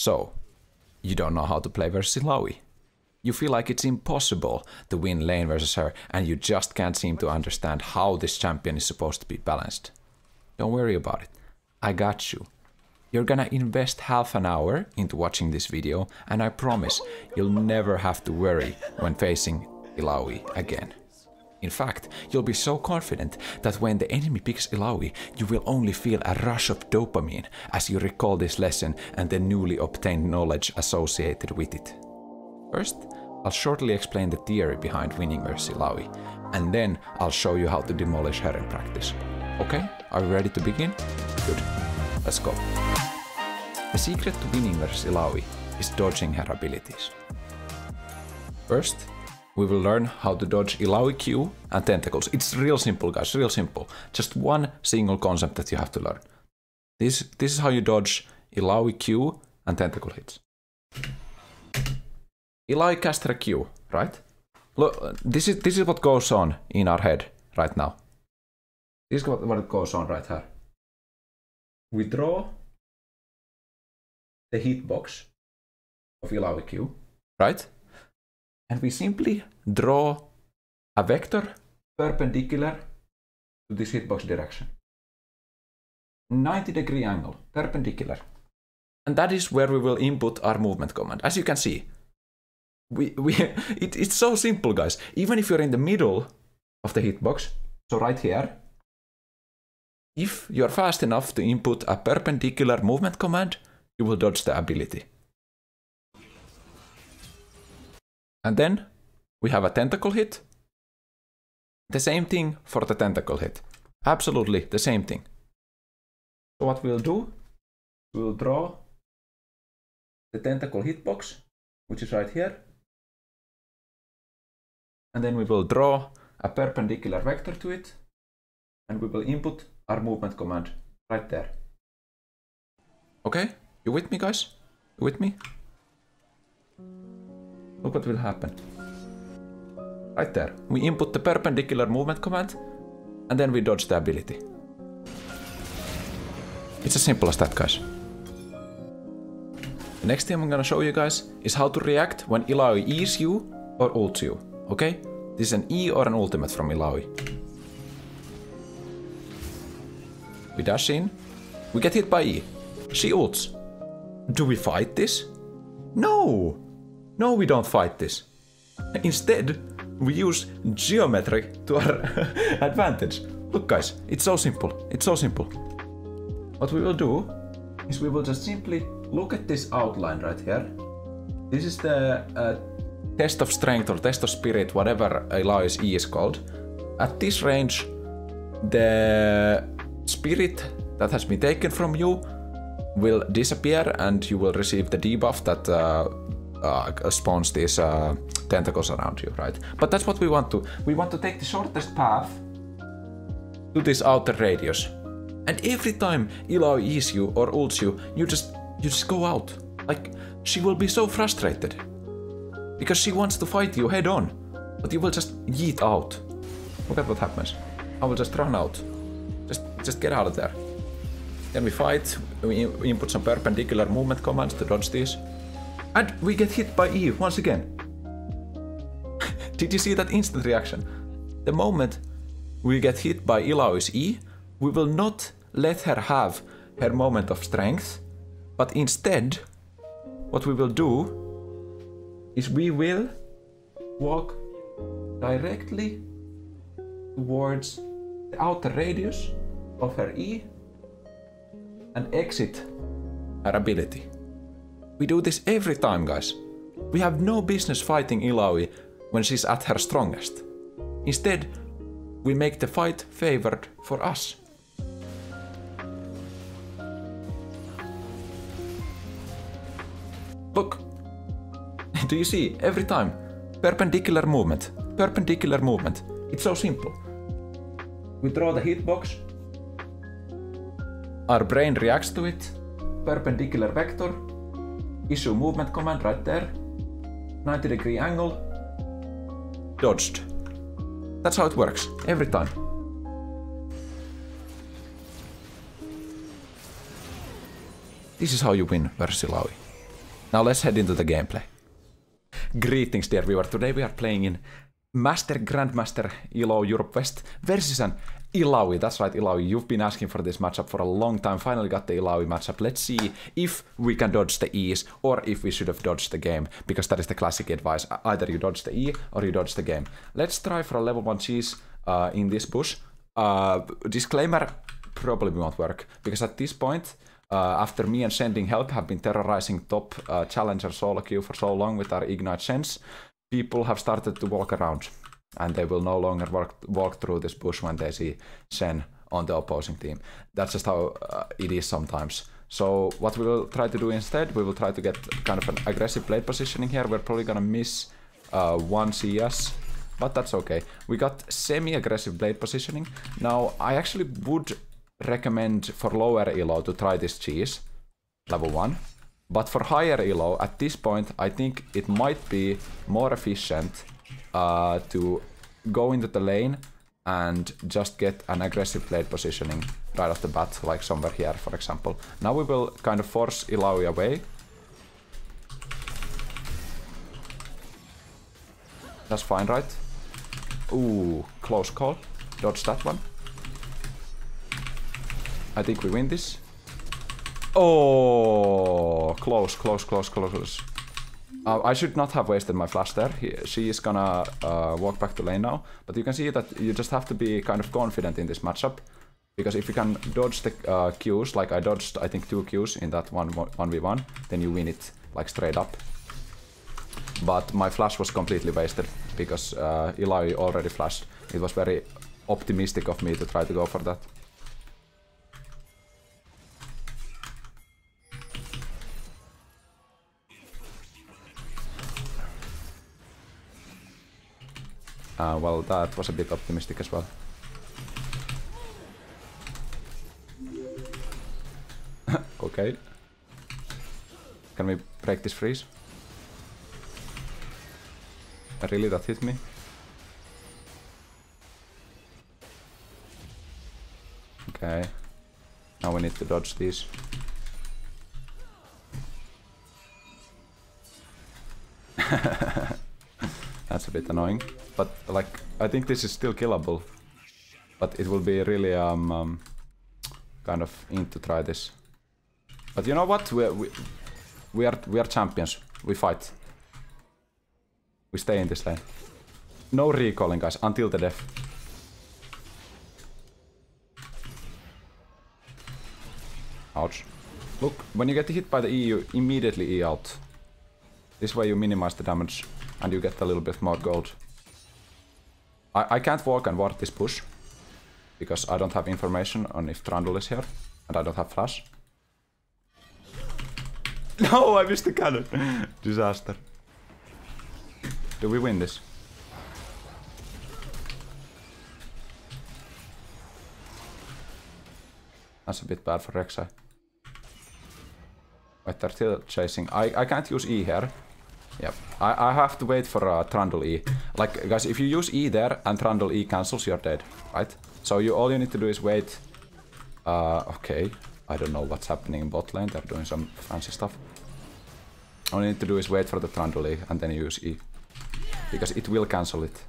So, you don't know how to play versus Illaoi. You feel like it's impossible to win lane versus her, and you just can't seem to understand how this champion is supposed to be balanced. Don't worry about it. I got you. You're gonna invest half an hour into watching this video, and I promise you'll never have to worry when facing Illaoi again. In fact, you'll be so confident that when the enemy picks Illaoi, you will only feel a rush of dopamine as you recall this lesson and the newly obtained knowledge associated with it. First, I'll shortly explain the theory behind winning versus Illaoi, and then I'll show you how to demolish her in practice. Okay, are you ready to begin? Good, let's go. The secret to winning versus Illaoi is dodging her abilities. First, we will learn how to dodge Illaoi Q and tentacles. It's real simple, guys, real simple. Just one single concept that you have to learn. This, this is how you dodge Illaoi Q and tentacle hits. Illaoi cast Q, right? Look, this is, this is what goes on in our head right now. This is what, what goes on right here. We draw the hitbox of Illaoi Q, right? And we simply draw a vector perpendicular to this hitbox direction. 90 degree angle, perpendicular. And that is where we will input our movement command. As you can see, we, we, it, it's so simple, guys. Even if you're in the middle of the hitbox, so right here, if you're fast enough to input a perpendicular movement command, you will dodge the ability. And then we have a tentacle hit. The same thing for the tentacle hit. Absolutely the same thing. So what we'll do, we'll draw the tentacle hitbox, which is right here. And then we will draw a perpendicular vector to it. And we will input our movement command right there. Okay, you with me guys? You with me? Look what will happen. Right there. We input the perpendicular movement command, and then we dodge the ability. It's as simple as that, guys. The next thing I'm gonna show you guys is how to react when Illaoi E's you or ults you, okay? This is an E or an ultimate from Illaoi. We dash in. We get hit by E. She ults. Do we fight this? No! No, we don't fight this. Instead, we use geometry to our advantage. Look guys, it's so simple. It's so simple. What we will do is we will just simply look at this outline right here. This is the uh, test of strength or test of spirit, whatever Illaoi's E is called. At this range, the spirit that has been taken from you will disappear and you will receive the debuff that uh, uh, spawns these uh, tentacles around you, right? But that's what we want to. We want to take the shortest path to this outer radius. And every time Illaoi eats you or ults you, you just you just go out. Like she will be so frustrated. Because she wants to fight you head on. But you will just yeet out. Look at what happens. I will just run out. Just just get out of there. Then we fight, we input some perpendicular movement commands to dodge these. And we get hit by Eve once again. Did you see that instant reaction? The moment we get hit by Illaoi's E, we will not let her have her moment of strength, but instead, what we will do is we will walk directly towards the outer radius of her E and exit her ability. We do this every time, guys. We have no business fighting Illaoi when she's at her strongest. Instead, we make the fight favored for us. Look! Do you see? Every time. Perpendicular movement. Perpendicular movement. It's so simple. We draw the hitbox. Our brain reacts to it. Perpendicular vector issue movement command right there. 90 degree angle. Dodged. That's how it works, every time. This is how you win versus Illaoi. Now let's head into the gameplay. Greetings dear viewer, today we are playing in Master Grandmaster Elo Europe West versus an Illaoi. That's right, Illaoi, You've been asking for this matchup for a long time. Finally got the Illaoi matchup. Let's see if we can dodge the E's or if we should have dodged the game, because that is the classic advice. Either you dodge the E or you dodge the game. Let's try for a level 1 cheese uh, in this bush. Uh, disclaimer, probably won't work, because at this point, uh, after me and Sending Help have been terrorizing top uh, challenger solo queue for so long with our Ignite Shens, people have started to walk around. And they will no longer walk, walk through this bush when they see Shen on the opposing team. That's just how uh, it is sometimes. So what we will try to do instead, we will try to get kind of an aggressive blade positioning here. We're probably gonna miss uh, one CS, but that's okay. We got semi-aggressive blade positioning. Now, I actually would recommend for lower elo to try this cheese, level 1. But for higher elo, at this point, I think it might be more efficient uh, to go into the lane and just get an aggressive blade positioning right off the bat, like somewhere here, for example. Now we will kind of force Illaoi away. That's fine, right? Ooh, close call. Dodge that one. I think we win this. Oh, close, close, close, close, close. Uh, I should not have wasted my flash there. He, she is gonna uh, walk back to lane now. But you can see that you just have to be kind of confident in this matchup. Because if you can dodge the uh, Qs, like I dodged I think two Qs in that one 1v1, then you win it like straight up. But my flash was completely wasted because uh, Illaoi already flashed. It was very optimistic of me to try to go for that. Uh, well, that was a bit optimistic as well. okay. Can we break this freeze? Really, that hit me? Okay. Now we need to dodge these. That's a bit annoying. But like, I think this is still killable. But it will be really um, um kind of in to try this. But you know what? We we we are we are champions. We fight. We stay in this lane. No recalling, guys, until the death. Ouch. Look, when you get hit by the E, you immediately E out. This way you minimize the damage and you get a little bit more gold. I, I can't walk and ward this push because I don't have information on if Trundle is here and I don't have flash. No, I missed the cannon. Disaster. Do we win this? That's a bit bad for Rek'Sai. Wait, they're still chasing. I, I can't use E here. Yep. I, I have to wait for uh, Trundle E. Like, guys, if you use E there and Trundle E cancels, you're dead, right? So you all you need to do is wait. Uh, okay. I don't know what's happening in bot lane. They're doing some fancy stuff. All you need to do is wait for the Trundle E and then use E. Because it will cancel it.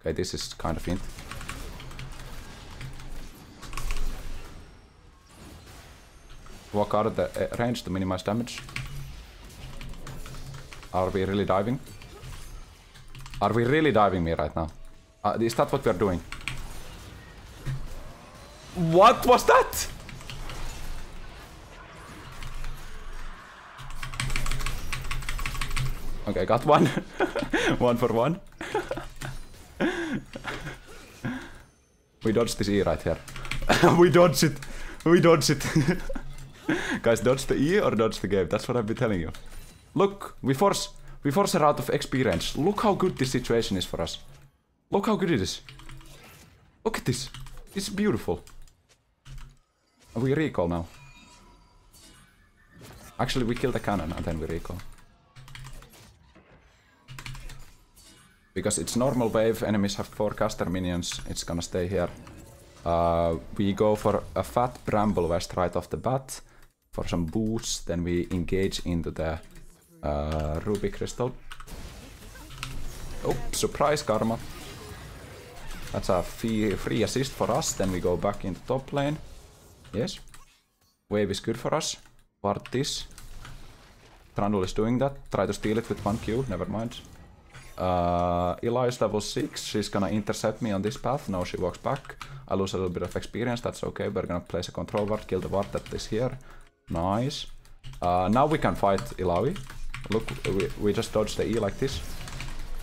Okay, this is kind of int. Walk out of the uh, range to minimize damage. Are we really diving? Are we really diving me right now? Uh, is that what we are doing? What was that? Okay, got one. one for one. we dodged this E right here. we dodged it. We dodged it. Guys, dodge the E or dodge the game. That's what I've been telling you. Look, we force we force her out of experience. Look how good this situation is for us. Look how good it is. Look at this. It's beautiful. We recall now. Actually, we kill the cannon and then we recall. Because it's normal wave, enemies have 4 caster minions, it's gonna stay here. Uh, we go for a fat Bramble Vest right off the bat. For some boosts, then we engage into the uh, Ruby Crystal. Oh, surprise karma. That's a free, assist for us, then we go back into top lane. Yes. Wave is good for us. Ward this. Trundle is doing that. Try to steal it with 1 Q, never mind. Uh, level 6, she's gonna intercept me on this path, now she walks back. I lose a little bit of experience, that's okay, we're gonna place a control ward, kill the ward that is here. Nice. Uh, now we can fight Illaoi. Look, we, we just dodge the E like this.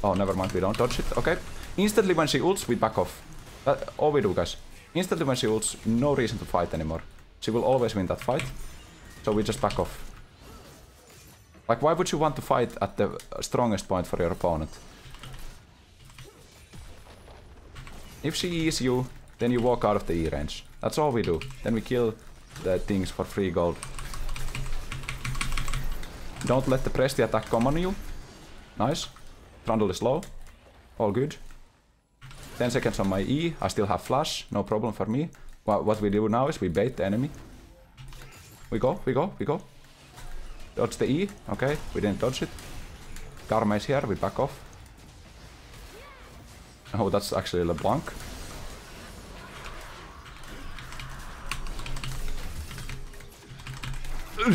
Oh, never mind, we don't dodge it. Okay. Instantly when she ults, we back off. That, all we do, guys. Instantly when she ults, no reason to fight anymore. She will always win that fight. So we just back off. Like, why would you want to fight at the strongest point for your opponent? If she E's you, then you walk out of the E range. That's all we do. Then we kill the things for free gold. Don't let the Presti attack come on you. Nice. Trundle is low. All good. 10 seconds on my E. I still have flash. No problem for me. What we do now is we bait the enemy. We go, we go, we go. Dodge the E. Okay, we didn't dodge it. Karma is here, we back off. Oh, that's actually LeBlanc.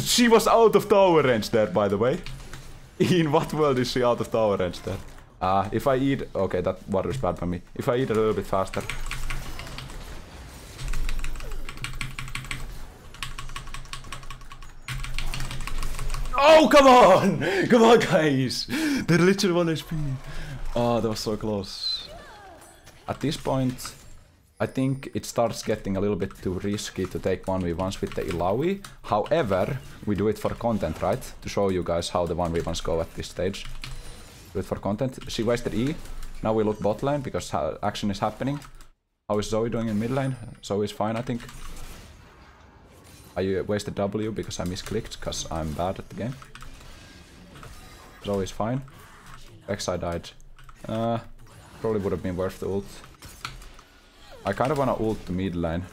She was out of tower range there, by the way. In what world is she out of tower range there? Ah, uh, if I eat... Okay, that water is bad for me. If I eat a little bit faster. Oh, come on! Come on, guys! They're literally 1 HP. Oh, that was so close. At this point, I think it starts getting a little bit too risky to take 1v1s with the Illaoi. However, we do it for content, right? To show you guys how the 1v1s go at this stage. Do it for content. She wasted E. Now we look bot lane because action is happening. How is Zoe doing in mid lane? Zoe is fine, I think. I wasted W because I misclicked because I'm bad at the game. Zoe is fine. Rek'Sai died. Uh, probably would have been worth the ult. I kind of wanna ult the mid lane.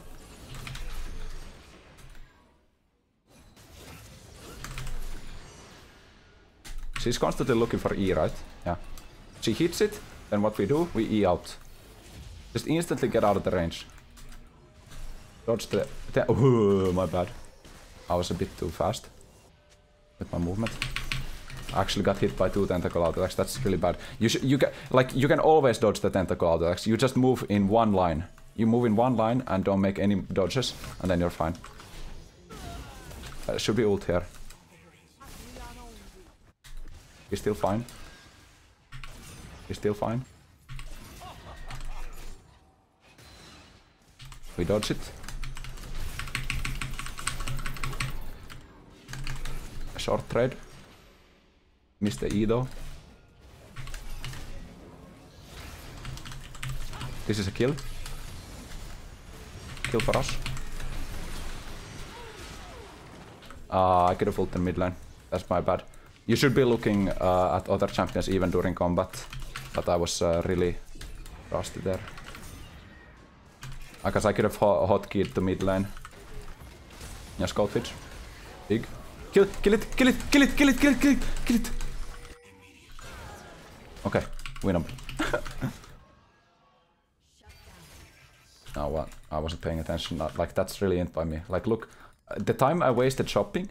She's constantly looking for E, right? Yeah. She hits it, then what we do, we E out. Just instantly get out of the range. Dodge the... the oh, my bad. I was a bit too fast with my movement. I actually got hit by two tentacle auto attacks. That's really bad. You you can like you can always dodge the tentacle auto attacks. You just move in one line. You move in one line and don't make any dodges, and then you're fine. Uh, should be ult here. He's still fine. He's still fine. We dodge it. Short trade. Mr. Edo. This is a kill. Kill for us. Uh, I could have ulted mid lane. That's my bad. You should be looking uh, at other champions even during combat. But I was uh, really rusty there. I guess I could have ho hotkeyed to mid lane. Yeah, Goldfish. Big. Kill it, kill it, kill it, kill it, kill it, kill it, kill it, kill it. Okay, win him. oh, what? I wasn't paying attention. Like, that's really it by me. Like, look, the time I wasted shopping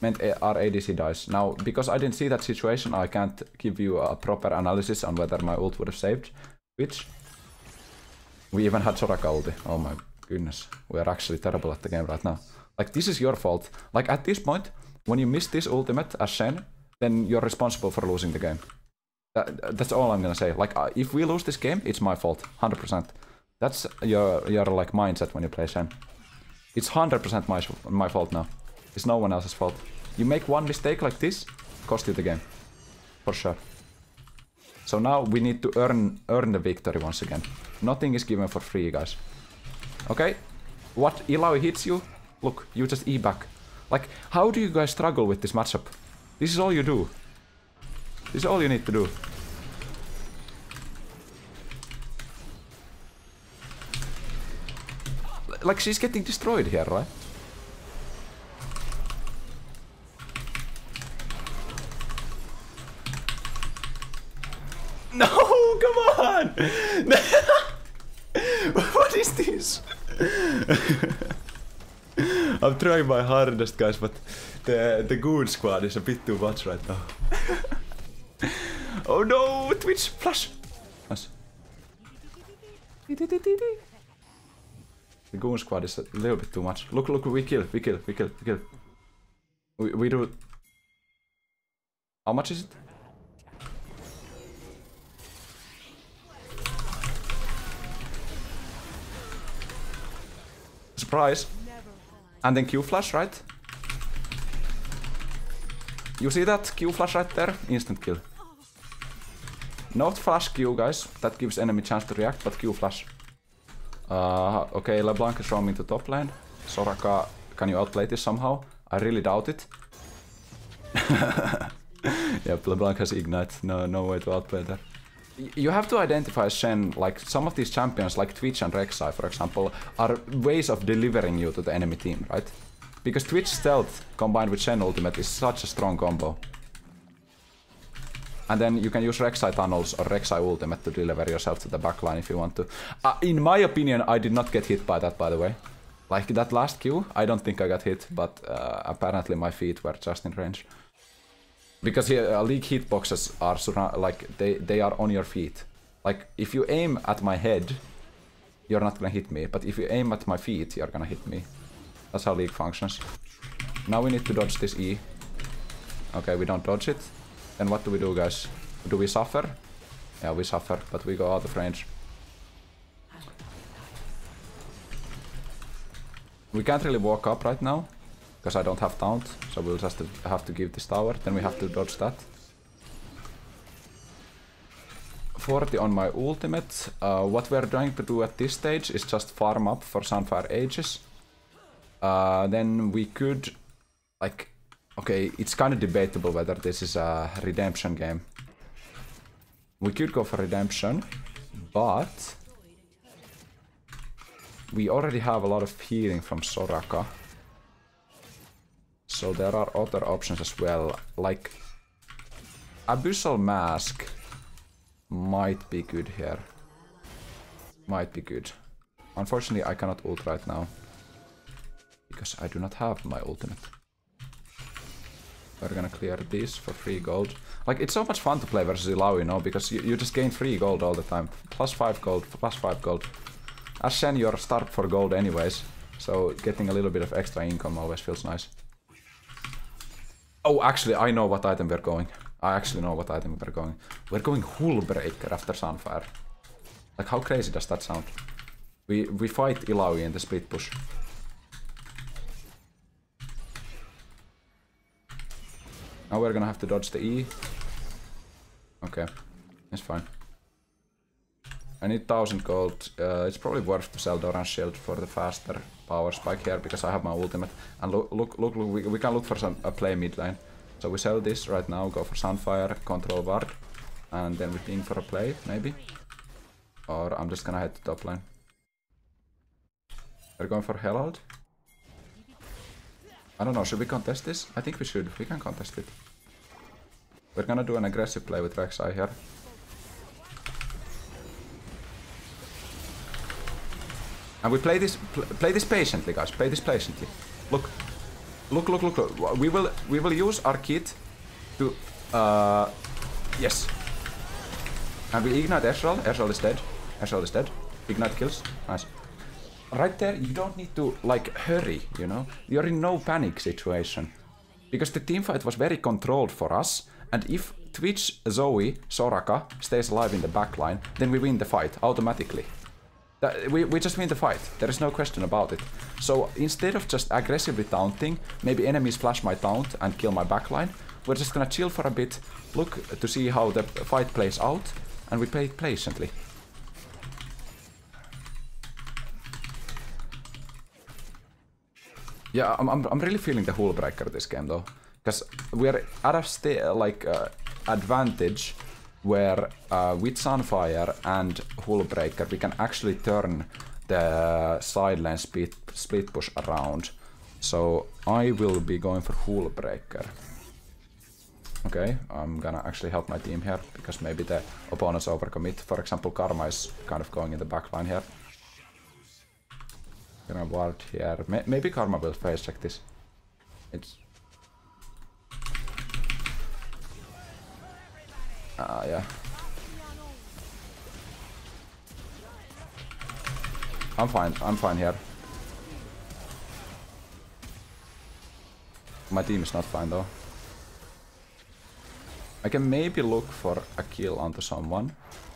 meant our ADC dies. Now, because I didn't see that situation, I can't give you a proper analysis on whether my ult would have saved. Which? We even had Soraka ulti. Oh my goodness. We are actually terrible at the game right now. Like, this is your fault. Like, at this point, when you miss this ultimate as Shen, then you're responsible for losing the game. That, that's all I'm gonna say. Like, uh, if we lose this game, it's my fault. 100%. That's your, your like, mindset when you play Shen. It's 100% my, my fault now. It's no one else's fault. You make one mistake like this, cost you the game. For sure. So now we need to earn earn the victory once again. Nothing is given for free, guys. Okay? What Illaoi hits you, look, you just E back. Like, how do you guys struggle with this matchup? This is all you do. This is all you need to do. like she's getting destroyed here, right? No, come on! what is this? I'm trying my hardest, guys, but the the good squad is a bit too much right now. oh no, Twitch, flash! Flash. The goon squad is a little bit too much. Look, look, we kill, we kill, we kill, we kill. We, we do... How much is it? Surprise. And then Q flash, right? You see that Q flash right there? Instant kill. Not flash Q, guys. That gives enemy chance to react, but Q flash. Uh, okay, LeBlanc is roaming to top lane. Soraka, can you outplay this somehow? I really doubt it. yep, LeBlanc has Ignite. No, no way to outplay that. You have to identify Shen, like some of these champions, like Twitch and Rek'Sai, for example, are ways of delivering you to the enemy team, right? Because Twitch stealth combined with Shen ultimate is such a strong combo. And then you can use Rek'Sai tunnels or Rek'Sai ultimate to deliver yourself to the backline if you want to. Uh, in my opinion, I did not get hit by that, by the way. Like that last Q, I don't think I got hit, but uh, apparently my feet were just in range. Because uh, League hitboxes are like they they are on your feet. Like if you aim at my head, you're not gonna hit me. But if you aim at my feet, you're gonna hit me. That's how League functions. Now we need to dodge this E. Okay, we don't dodge it. Then what do we do, guys? Do we suffer? Yeah, we suffer, but we go out of range. We can't really walk up right now, because I don't have taunt, so we'll just have to give this tower, then we have to dodge that. 40 on my ultimate. Uh, what we're trying to do at this stage is just farm up for Sunfire Aegis. Uh, then we could, like, Okay, it's kind of debatable whether this is a redemption game. We could go for redemption, but we already have a lot of healing from Soraka. So there are other options as well, like Abyssal Mask might be good here. Might be good. Unfortunately, I cannot ult right now. Because I do not have my ultimate. We're gonna clear this for free gold. Like, it's so much fun to play versus Illaoi, you know, because you, you just gain free gold all the time. Plus 5 gold, plus 5 gold. As Shen, you're starved for gold anyways, so getting a little bit of extra income always feels nice. Oh, actually, I know what item we're going. I actually know what item we're going. We're going Hullbreaker after Sunfire. Like, how crazy does that sound? We, we fight Illaoi in the split push. Now we're gonna have to dodge the E. Okay, it's fine. I need 1000 gold. Uh, it's probably worth to sell Doran's shield for the faster power spike here because I have my ultimate. And look, look, look, look we, we can look for some a play mid lane. So we sell this right now, go for Sunfire, control Ward, and then we ping for a play, maybe. Or I'm just gonna head to top lane. We're going for Herald. I don't know, should we contest this? I think we should. We can contest it. We're gonna do an aggressive play with Rek'Sai here. And we play this pl play this patiently, guys. Play this patiently. Look, look, look, look, look. We will we will use our kit to uh yes. And we ignite Ezreal. Ezreal is dead. Ezreal is dead. Ignite kills. Nice right there, you don't need to, like, hurry, you know? You're in no panic situation. Because the teamfight was very controlled for us, and if Twitch, Zoe, Soraka stays alive in the backline, then we win the fight automatically. That, we, we just win the fight, there is no question about it. So instead of just aggressively taunting, maybe enemies flash my taunt and kill my backline, we're just gonna chill for a bit, look to see how the fight plays out, and we play it patiently. Yeah, I'm, I'm, I'm really feeling the Hullbreaker this game though. Because we're at a sta like uh, advantage where uh, with Sunfire and Hullbreaker we can actually turn the sideline split, split push around. So I will be going for Hullbreaker. Okay, I'm gonna actually help my team here because maybe the opponents overcommit. For example, Karma is kind of going in the back line here. Gonna ward here. May maybe Karma will face check this. It's. Ah, uh, yeah. I'm fine. I'm fine here. My team is not fine though. I can maybe look for a kill onto someone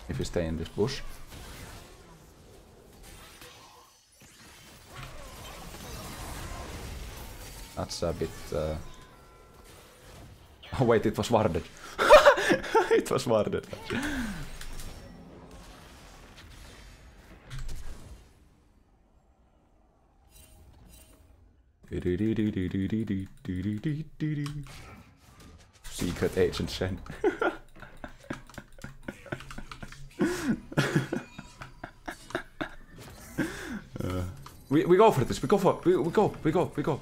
if you stay in this bush. That's a bit... Uh... Oh wait, it was warded. it was warded. Secret Agent Shen. uh, we, we go for this, we go for we, we go, we go, we go.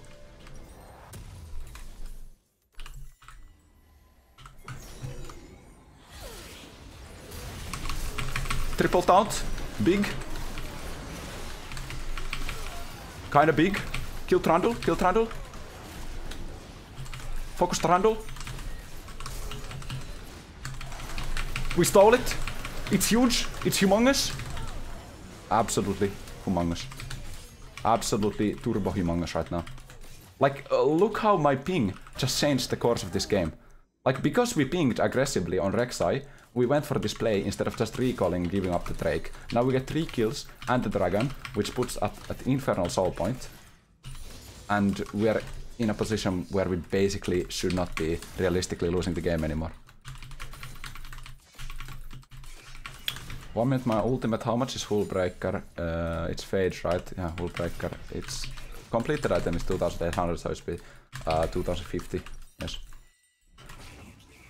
Triple taunt, big. Kinda big. Kill Trundle, kill Trundle. Focus Trundle. We stole it. It's huge. It's humongous. Absolutely humongous. Absolutely turbo humongous right now. Like, uh, look how my ping just changed the course of this game. Like, because we pinged aggressively on Rek'Sai, we went for display instead of just recalling giving up the Drake. Now we get 3 kills and the Dragon, which puts us at Infernal Soul Point. And we are in a position where we basically should not be realistically losing the game anymore. One minute my ultimate, how much is Hullbreaker? Uh, it's Phage, right? Yeah, Hullbreaker. It's completed item is 2800, so it's uh, 2050. Yes.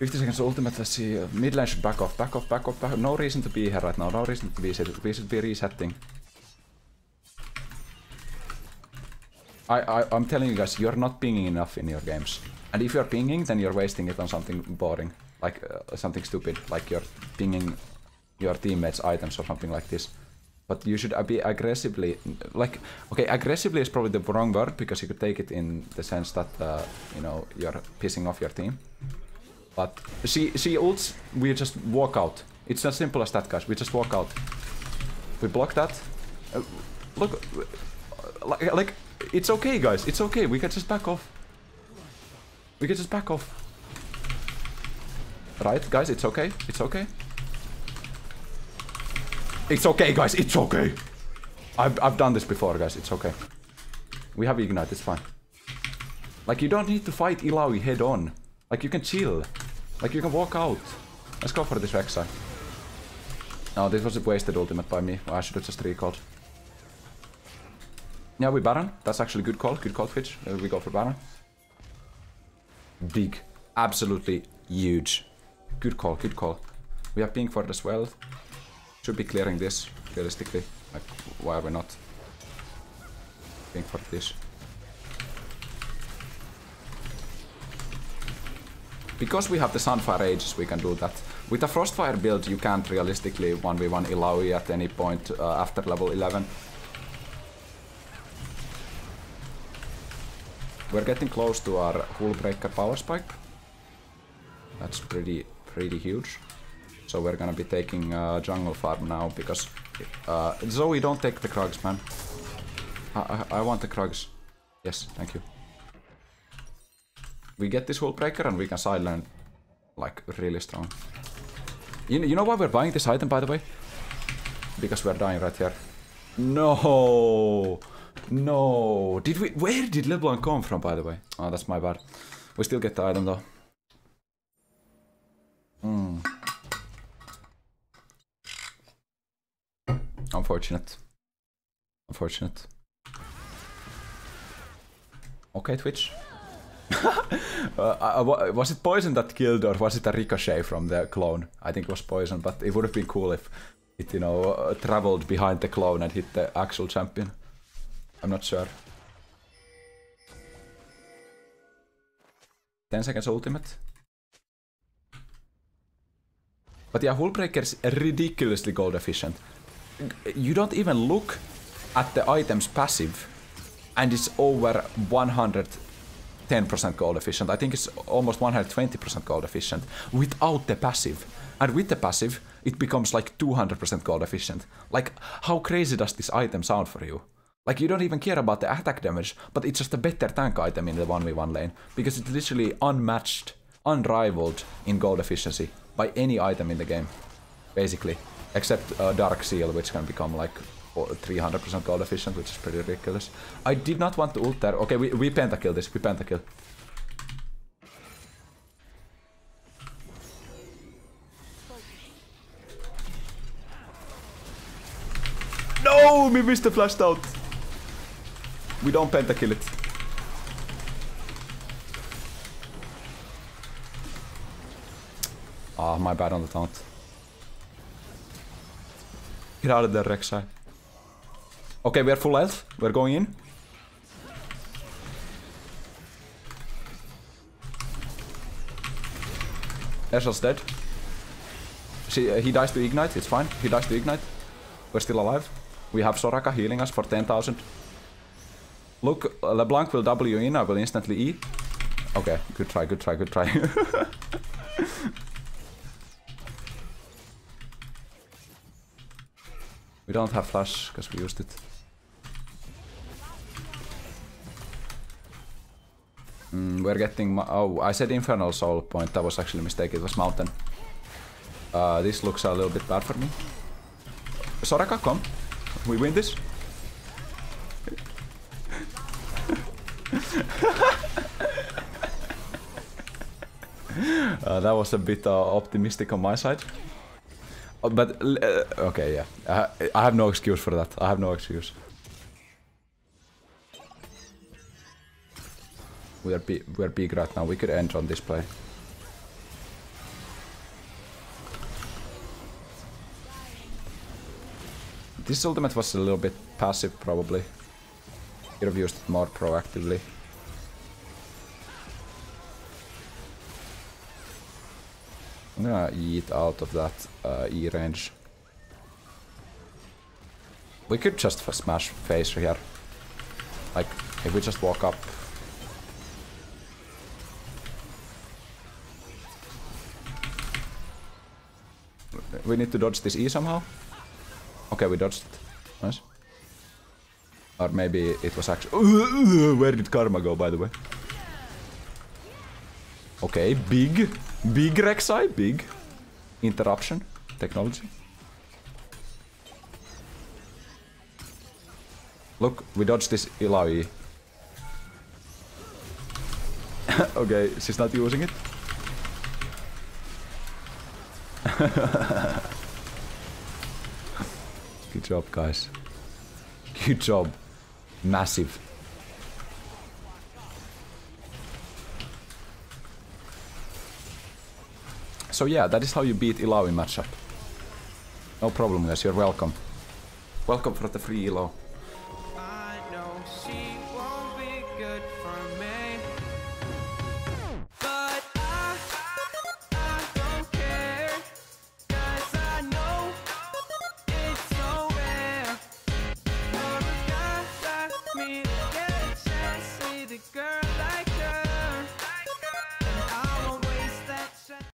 50 seconds ultimate, let's see. Mid lane should back off, back off, back off, back off. No reason to be here right now, no reason to be here. We should be resetting. I, I, I'm telling you guys, you're not pinging enough in your games. And if you're pinging, then you're wasting it on something boring. Like uh, something stupid, like you're pinging your teammates' items or something like this. But you should be aggressively, like, okay, aggressively is probably the wrong word because you could take it in the sense that, uh, you know, you're pissing off your team. But see, see ults, we just walk out. It's as simple as that, guys. We just walk out. We block that. Uh, look, like, like, it's okay, guys. It's okay. We can just back off. We can just back off. Right, guys, it's okay. It's okay. It's okay, guys. It's okay. I've, I've done this before, guys. It's okay. We have Ignite. It's fine. Like, you don't need to fight Illaoi head on. Like, you can chill. Like, you can walk out. Let's go for this Rek'Sai. No, this was a wasted ultimate by me. I should have just recalled. Yeah, we Baron. That's actually good call. Good call, Twitch. Uh, we go for Baron. Big. Absolutely huge. Good call, good call. We have for as well. Should be clearing this, realistically. Like, why are we not? Going for this. Because we have the Sunfire Aegis, we can do that. With a Frostfire build, you can't realistically 1v1 Illaoi at any point uh, after level 11. We're getting close to our Hullbreaker power spike. That's pretty, pretty huge. So we're gonna be taking uh, jungle farm now because uh, Zoe, don't take the Krugs, man. I, I, I want the Krugs. Yes, thank you. We get this whole Hullbreaker and we can silent like really strong. You, you know why we're buying this item, by the way? Because we're dying right here. No, no. Did we? Where did LeBlanc come from, by the way? Oh, that's my bad. We still get the item though. Hmm. Unfortunate. Unfortunate. Okay, Twitch. Uh, was it poison that killed or was it a ricochet from the clone? I think it was poison, but it would have been cool if it, you know, uh, traveled behind the clone and hit the actual champion. I'm not sure. 10 seconds ultimate. But yeah, Hullbreaker is ridiculously gold efficient. You don't even look at the item's passive, and it's over 110% gold efficient. I think it's almost 120% gold efficient without the passive. And with the passive, it becomes like 200% gold efficient. Like, how crazy does this item sound for you? Like, you don't even care about the attack damage, but it's just a better tank item in the 1v1 lane. Because it's literally unmatched, unrivaled in gold efficiency by any item in the game. Basically. Except uh, Dark Seal, which can become like 300% gold efficient, which is pretty ridiculous. I did not want to ult there. Okay, we, we pentakill this, we pentakill. No, we missed the flashed out. We don't pentakill it. Ah, oh, my bad on the taunt. Get out of there, Rek'Sai. Okay, we are full health. We're going in. Ezreal's dead. See, uh, he dies to ignite, it's fine. He dies to ignite. We're still alive. We have Soraka healing us for 10,000. Look, uh, LeBlanc will W in, I will instantly E. Okay, good try, good try, good try. we don't have flash, because we used it. Mm, we're getting... Oh, I said Infernal Soul point. That was actually a mistake. It was Mountain. Uh, this looks a little bit bad for me. Soraka, come. We win this. uh, that was a bit uh, optimistic on my side. Uh, but, uh, okay, yeah. I have no excuse for that. I have no excuse. We are big, we are big right now. We could end on this play. This ultimate was a little bit passive, probably. Could have used it more proactively. Gonna eat out of that uh, E range. We could just smash face here. Like, if we just walk up we need to dodge this E somehow. Okay, we dodged it. Nice. Or maybe it was actually... Where did Karma go, by the way? Okay, big. Big Rek'Sai, big. Interruption. Technology. Look, we dodged this Illaoi. okay, she's not using it. Good job, guys. Good job. Massive. So yeah, that is how you beat Illaoi matchup. No problem guys, you're welcome. Welcome for the free Elo.